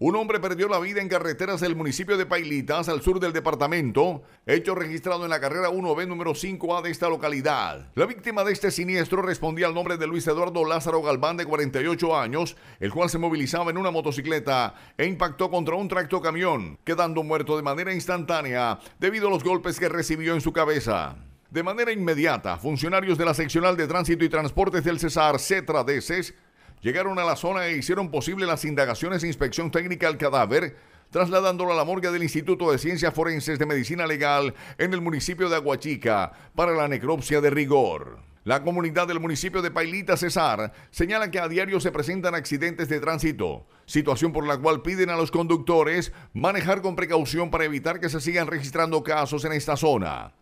Un hombre perdió la vida en carreteras del municipio de Pailitas, al sur del departamento, hecho registrado en la carrera 1B número 5A de esta localidad. La víctima de este siniestro respondía al nombre de Luis Eduardo Lázaro Galván, de 48 años, el cual se movilizaba en una motocicleta e impactó contra un tracto camión, quedando muerto de manera instantánea debido a los golpes que recibió en su cabeza. De manera inmediata, funcionarios de la seccional de tránsito y transportes del Cesar, CETRADECES, llegaron a la zona e hicieron posible las indagaciones e inspección técnica al cadáver, trasladándolo a la morgue del Instituto de Ciencias Forenses de Medicina Legal en el municipio de Aguachica para la necropsia de rigor. La comunidad del municipio de Pailita Cesar señala que a diario se presentan accidentes de tránsito, situación por la cual piden a los conductores manejar con precaución para evitar que se sigan registrando casos en esta zona.